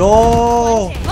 No!